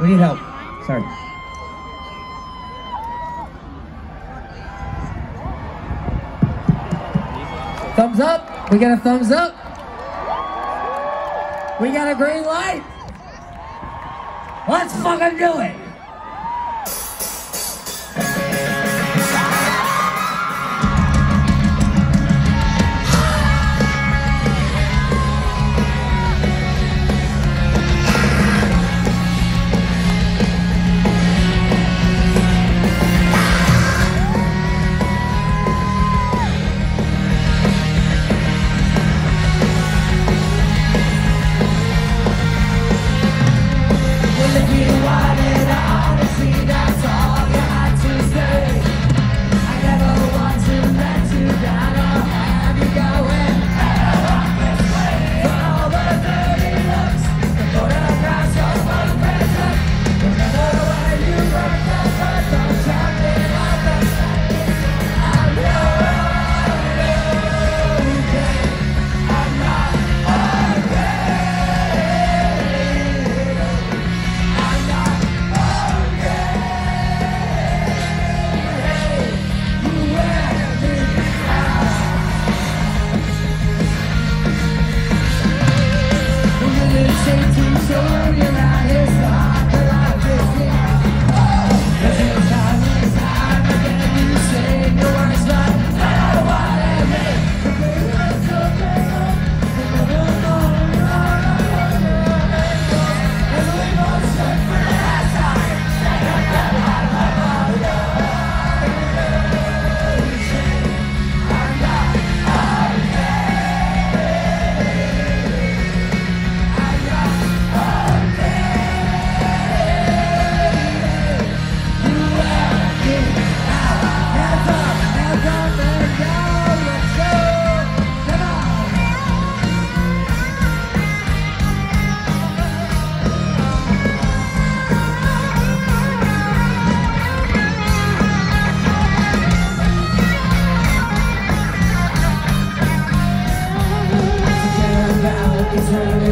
We need help. Sorry. Thumbs up. We got a thumbs up. We got a green light. Let's fucking do it. deserve